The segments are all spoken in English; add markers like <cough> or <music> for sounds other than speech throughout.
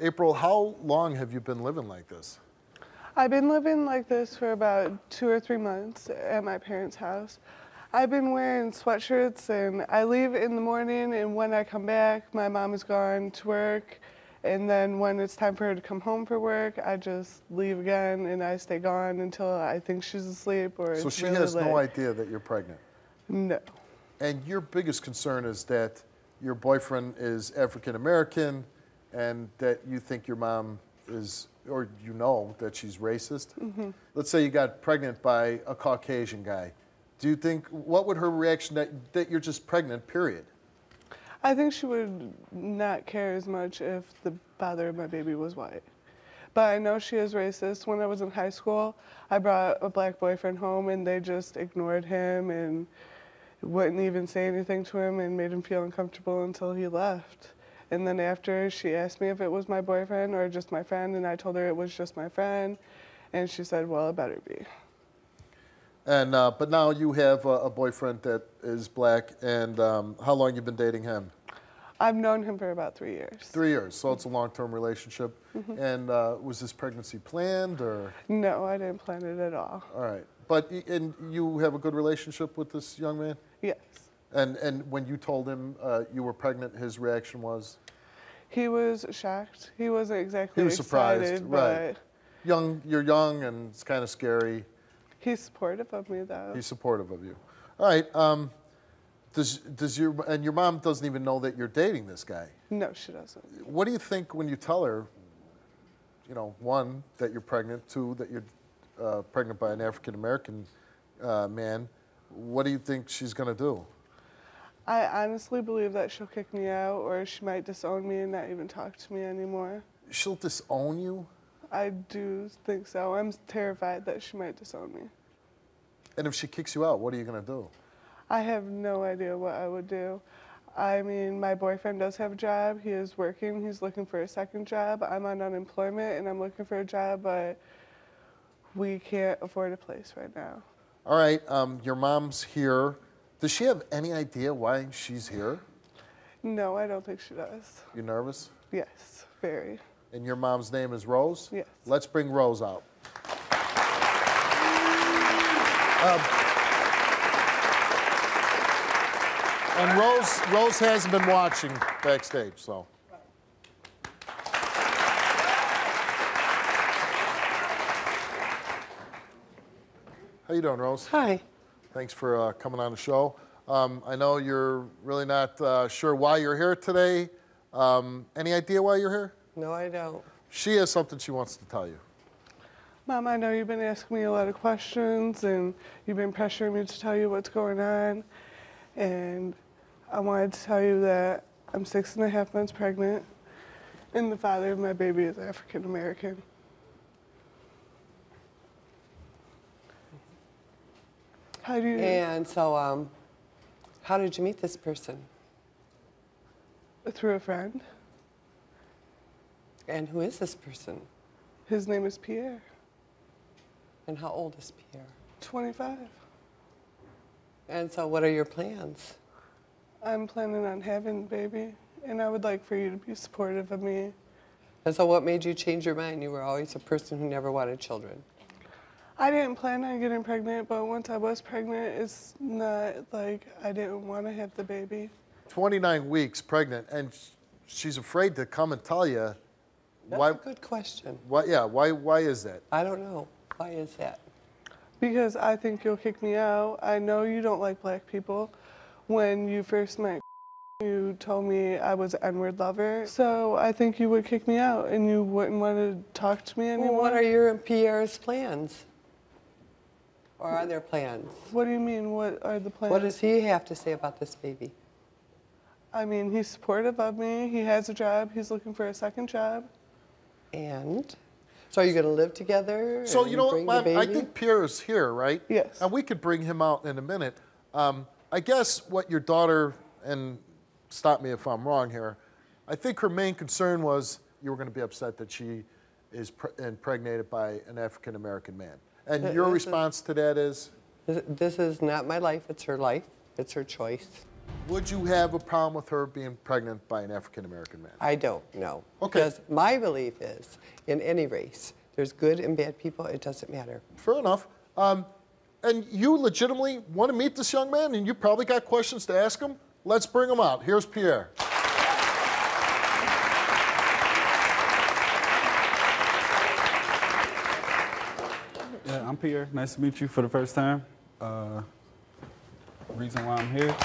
April, how long have you been living like this? I've been living like this for about two or three months at my parents' house. I've been wearing sweatshirts and I leave in the morning and when I come back, my mom is gone to work. And then when it's time for her to come home for work, I just leave again and I stay gone until I think she's asleep or So she really has no idea that you're pregnant. No. And your biggest concern is that your boyfriend is African American and that you think your mom is, or you know that she's racist. Mm-hmm. Let's say you got pregnant by a Caucasian guy. Do you think, what would her reaction that, that you're just pregnant, period? I think she would not care as much if the father of my baby was white. But I know she is racist. When I was in high school, I brought a black boyfriend home and they just ignored him and wouldn't even say anything to him and made him feel uncomfortable until he left. And then after, she asked me if it was my boyfriend or just my friend, and I told her it was just my friend. And she said, Well, it better be. And, uh, but now you have a, a boyfriend that is black and um, how long you been dating him? I've known him for about three years. Three years, so it's a long-term relationship. And uh, was this pregnancy planned or? No, I didn't plan it at all. All right, but and you have a good relationship with this young man. Yes. And and when you told him uh, you were pregnant, his reaction was He was shocked. He wasn't exactly he was surprised, right? Young, you're young, and it's kind of scary. he's supportive of me though. He's supportive of you. All right. Um, does does your and your mom doesn't even know that you're dating this guy? no, she doesn't. What do you think when you tell her? You know, one that you're pregnant, two that you're uh, pregnant by an African American uh, man. What do you think she's gonna do? I honestly believe that she'll kick me out or she might disown me and not even talk to me anymore. She'll disown you. I do think so. I'm terrified that she might disown me. And if she kicks you out, what are you going to do? I have no idea what I would do. I mean, my boyfriend does have a job. He is working. He's looking for a second job. I'm on unemployment and I'm looking for a job, but we can't afford a place right now. All right, um, your mom's here. Does she have any idea why she's here? No, I don't think she does. You nervous? Yes, very. And your mom's name is Rose? Yes. Let's bring Rose out. Um, and Rose, Rose hasn't been watching backstage, so. How you doing, Rose? Hi. Thanks for uh, coming on the show. Um, I know you're really not uh, sure why you're here today. Um, any idea why you're here? No, I don't. She has something she wants to tell you. Mom, I know you've been asking me a lot of questions and you've been pressuring me to tell you what's going on. And I wanted to tell you that I'm six and a half months pregnant and the father of my baby is African American. How do you? And so, um, how did you meet this person? Through a friend. And who is this person? His name is Pierre, And how old is Pierre? 25. And so, what are your plans? I'm planning on having a baby and I would like for you to be supportive of me. And so, what made you change your mind? You were always a person who never wanted children. I didn't plan on getting pregnant, but once I was pregnant, it's not like I didn't want to have the baby. 29 weeks pregnant, and she's afraid to come and tell you. That's why? a good question. Why? Yeah. Why? Why is that? I don't know. Why is that? Because I think you'll kick me out. I know you don't like black people. When you first met, <laughs> you told me I was an N-word lover. So I think you would kick me out and you wouldn't want to talk to me Well, anymore. what are your and Pierre's plans? Or are there plans? What do you mean? What are the plans? What does he have to say about this baby? I mean, he's supportive of me. He has a job. He's looking for a second job. And so, are you going to live together? So you know what, bring the Mom? I think Pierre is here, right? Yes. And we could bring him out in a minute. Um, I guess what your daughter and stop me if I'm wrong here. I think her main concern was you were going to be upset that she is pre- impregnated by an African American man. And Th- your this is- response to that is, This- This is not my life, it's her life, it's her choice. Would you have a problem with her being pregnant by an African American man? I don't know. Okay. Because my belief is, in any race, there's good and bad people. It doesn't matter. Fair enough. Um, and you legitimately want to meet this young man, and you probably got questions to ask him. Let's bring him out. Here's Pierre. Pierre. Nice to meet you for the first time. Uh, reason why I'm here. Uh,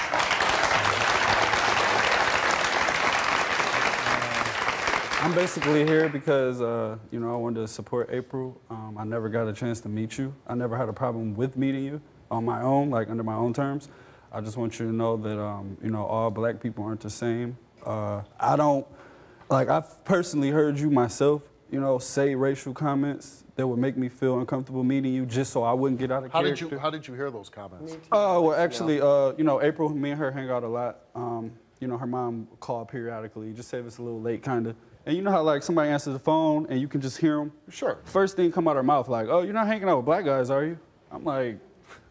I'm basically here because uh, you know I wanted to support April. Um, I never got a chance to meet you. I never had a problem with meeting you on my own, like under my own terms. I just want you to know that um, you know all black people aren't the same. Uh, I don't like. I've personally heard you myself, you know, say racial comments that would make me feel uncomfortable meeting you, just so I wouldn't get out of How did you How did you hear those comments? Uh, well, actually, uh, you know, April, me and her hang out a lot. Um, you know, her mom called periodically, just say it's a little late, kind of. And you know how like somebody answers the phone and you can just hear them. Sure. First thing come out of her mouth, like, "Oh, you're not hanging out with black guys, are you?" I'm like,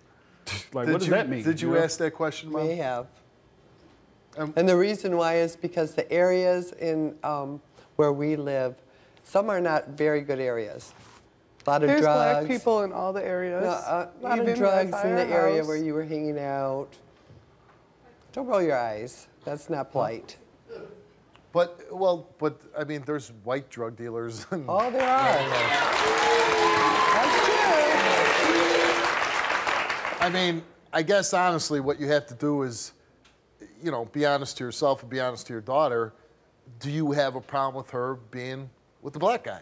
<laughs> like, Did what does you, that mean? Did you know? ask that question, Mom? We have. Um, and the reason why is because the areas in um, where we live, some are not very good areas. A lot of There's drugs. black people in all the areas. No, uh, a lot even of drugs in the our area where you were hanging out. Don't roll your eyes. That's not polite. But well, but I mean, there's white drug dealers. <laughs> And, Oh, there are. That's true. I mean, I guess honestly, what you have to do is, you know, be honest to yourself and be honest to your daughter. Do you have a problem with her being with the black guy?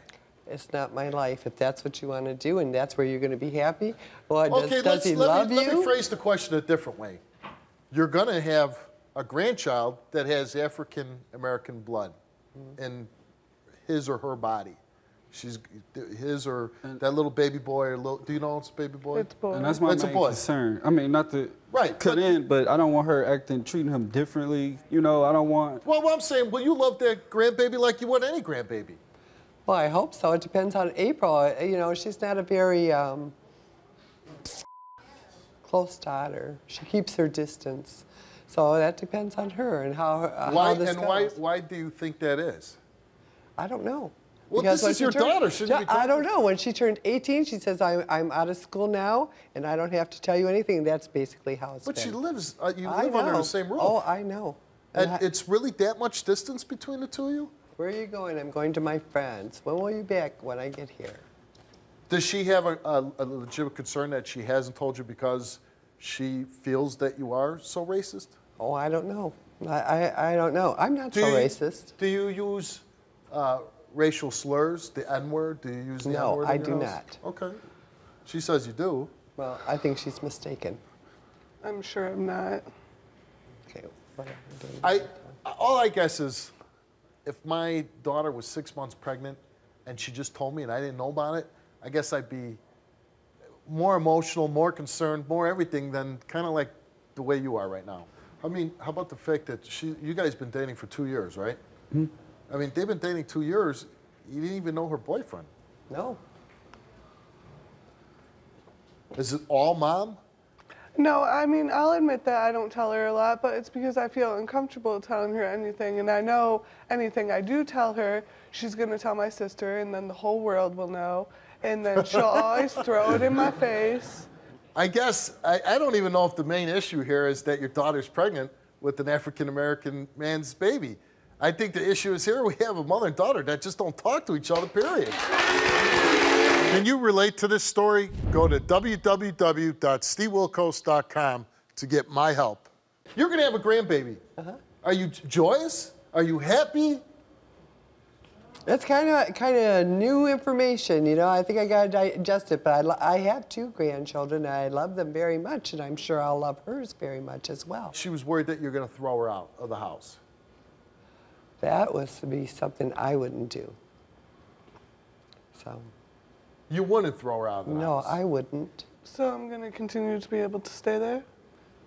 It's not my life. If that's what you want to do and that's where you're going to be happy, well, does, Okay, does let's he let love me, you? let me phrase the question a different way. You're going to have a grandchild that has African American blood Mm-hmm. in his or her body. She's his or that little baby boy or little, do you know it's a baby boy? It's boy. And that's my It's a main boy. concern. I mean, not to Right, cut but- in, but I don't want her acting, treating him differently. You know, I don't want. well, what I'm saying, will you love that grandbaby like you would any grandbaby? Well, I hope so. It depends on April. Uh, You know, she's not a very um, close daughter. She keeps her distance. So that depends on her and how, her- uh, Why how this and goes. why why do you think that is? I don't know. Well, Because this is your turned- daughter. Shouldn't you I don't know. When she turned 18, she says, I'm, I'm out of school now and I don't have to tell you anything. That's basically how it's But been. she lives. Uh, you I live under the same roof. Oh, I know. And and I- it's really that much distance between the two of you. Where are you going? I'm going to my friends. When will you be back? When I get here. Does she have a, a, a legitimate concern that she hasn't told you because she feels that you are so racist? Oh, I don't know. I, I, I don't know. I'm not Do so you, racist. Do you use uh, racial slurs, the N word? Do you use the No, N word? No, I do house? not. Okay. She says you do. Well, I think she's mistaken. I'm sure I'm not. Okay, whatever. I all I guess is, if my daughter was six months pregnant, and she just told me and I didn't know about it, I guess I'd be more emotional, more concerned, more everything than kind of like the way you are right now. I mean, how about the fact that she, you guys been dating for two years, right? Hmm? I mean, they've been dating two years. You didn't even know her boyfriend. No. Is it all mom? No, I mean, I'll admit that I don't tell her a lot, but it's because I feel uncomfortable telling her anything. And I know anything I do tell her, she's going to tell my sister, and then the whole world will know. And then she'll <laughs> always throw it in my face. I guess I, I don't even know if the main issue here is that your daughter's pregnant with an African American man's baby. I think the issue is here we have a mother and daughter that just don't talk to each other, period. Can you relate to this story? Go to www.stevewilkos.com to get my help. You're going to have a grandbaby. Uh-huh. Are you joyous? Are you happy? That's kind of kind of new information, you know. I think I got to digest it, but I, I have two grandchildren, and I love them very much, and I'm sure I'll love hers very much as well. She was worried that you're going to throw her out of the house. That was to be something I wouldn't do. So, You wouldn't throw her out of the no, house. I wouldn't. So I'm going to continue to be able to stay there.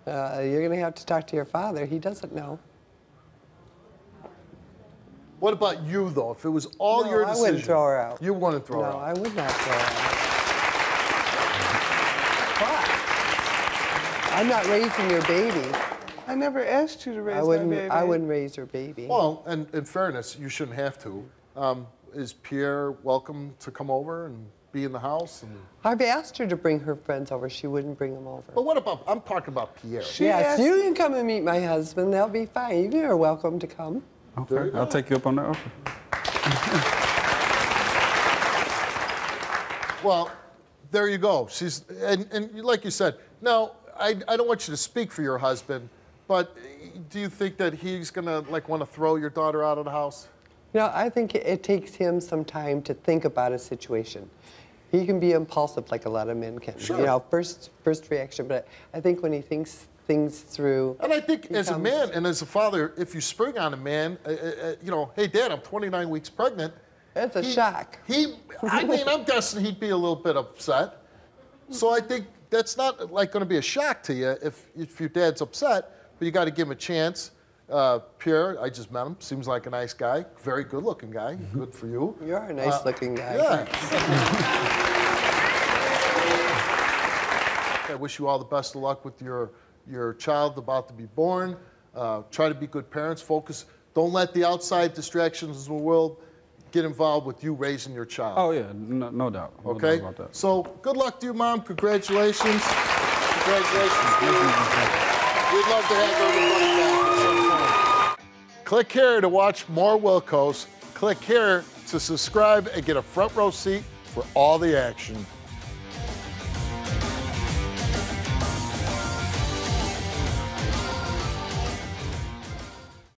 Uh, you're going to have to talk to your father. He doesn't know. What about you, though? If it was all No, your decision, I wouldn't throw her out. You wouldn't throw no, her out. No, I would not throw her out. But I'm not raising your baby. I never asked you to raise I my wouldn't. baby. I wouldn't raise your baby. Well, and in fairness, you shouldn't have to. Um, is Pierre welcome to come over and be in the house? And, I've asked her to bring her friends over. She wouldn't bring them over. but what about? I'm talking about Pierre. She yes, asked- you can come and meet my husband. They'll be fine. You are welcome to come. Okay, I'll take you up on that offer. <laughs> Well, there you go. She's and, and like you said. Now, I, I don't want you to speak for your husband, but do you think that he's gonna like want to throw your daughter out of the house? You know, I think it, takes him some time to think about a situation. He can be impulsive like a lot of men can. Sure. You know, first first reaction, but I think when he thinks things through. And I think as a man and as a father, if you spring on a man, uh, uh, uh, you know, hey, Dad, I'm 29 weeks pregnant. It's a he- shock. He, I mean, I'm guessing he'd be a little bit upset. So I think that's not like going to be a shock to you if if your dad's upset, but you got to give him a chance. Uh, Pierre, I just met him. Seems like a nice guy. Very good-looking guy. Good for you. You're a nice looking guy. Yeah. <laughs> I wish you all the best of luck with your your child about to be born. Uh, try to be good parents. Focus. Don't let the outside distractions of the world get involved with you raising your child. Oh yeah, no, no doubt. No okay. doubt about that. So good luck to you, mom. Congratulations. Congratulations. We'd love to have everybody back at some point. Click here to watch more Wilkos. Click here to subscribe and get a front row seat for all the action.